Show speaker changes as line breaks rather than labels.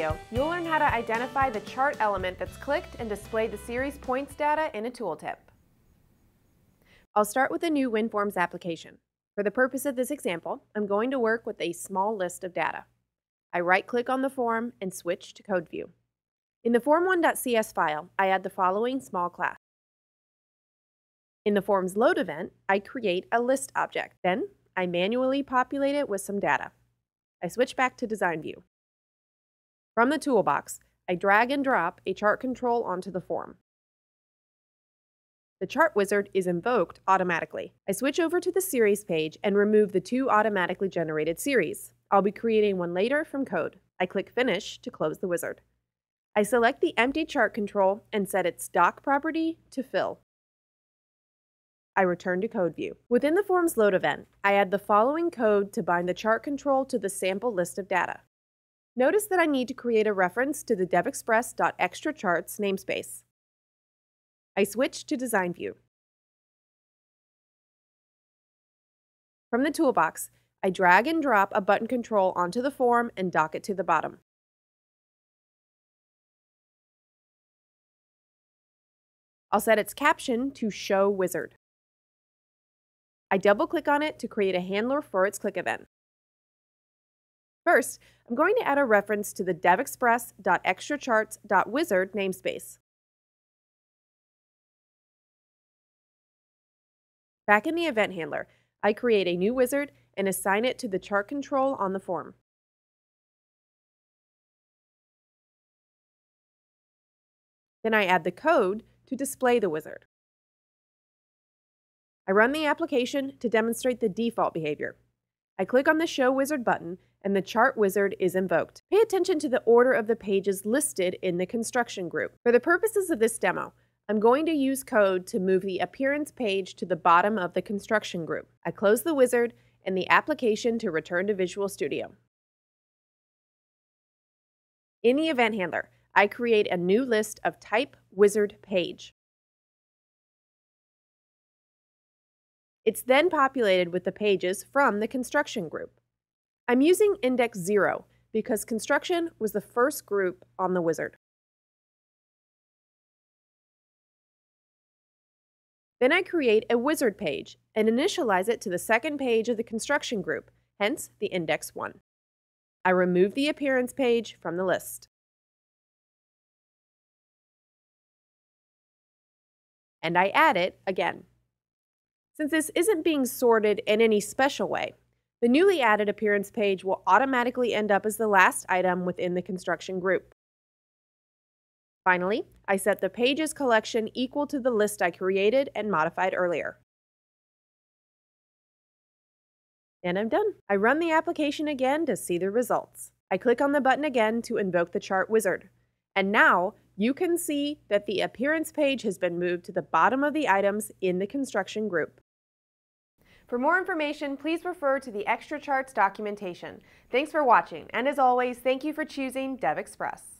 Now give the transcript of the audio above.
video, you'll learn how to identify the chart element that's clicked and display the series points data in a tooltip. I'll start with a new WinForms application. For the purpose of this example, I'm going to work with a small list of data. I right-click on the form and switch to Code View. In the form1.cs file, I add the following small class. In the form's load event, I create a list object. Then, I manually populate it with some data. I switch back to Design View. From the toolbox, I drag and drop a chart control onto the form. The chart wizard is invoked automatically. I switch over to the series page and remove the two automatically generated series. I'll be creating one later from code. I click Finish to close the wizard. I select the empty chart control and set its dock property to fill. I return to code view. Within the form's load event, I add the following code to bind the chart control to the sample list of data. Notice that I need to create a reference to the devexpress.XtraCharts namespace. I switch to Design View. From the toolbox, I drag and drop a button control onto the form and dock it to the bottom. I'll set its caption to Show Wizard. I double click on it to create a handler for its click event. First, I'm going to add a reference to the devexpress.XtraCharts.wizard namespace. Back in the event handler, I create a new wizard and assign it to the chart control on the form. Then I add the code to display the wizard. I run the application to demonstrate the default behavior. I click on the Show Wizard button and the chart wizard is invoked. Pay attention to the order of the pages listed in the construction group. For the purposes of this demo, I'm going to use code to move the appearance page to the bottom of the construction group. I close the wizard and the application to return to Visual Studio. In the event handler, I create a new list of type wizard page. It's then populated with the pages from the construction group. I'm using index 0 because construction was the first group on the wizard. Then I create a wizard page and initialize it to the second page of the construction group, hence the index 1. I remove the appearance page from the list. And I add it again. Since this isn't being sorted in any special way, the newly added appearance page will automatically end up as the last item within the construction group. Finally, I set the pages collection equal to the list I created and modified earlier. And I'm done. I run the application again to see the results. I click on the button again to invoke the chart wizard. And now you can see that the appearance page has been moved to the bottom of the items in the construction group. For more information, please refer to the XtraCharts documentation. Thanks for watching, and as always, thank you for choosing DevExpress.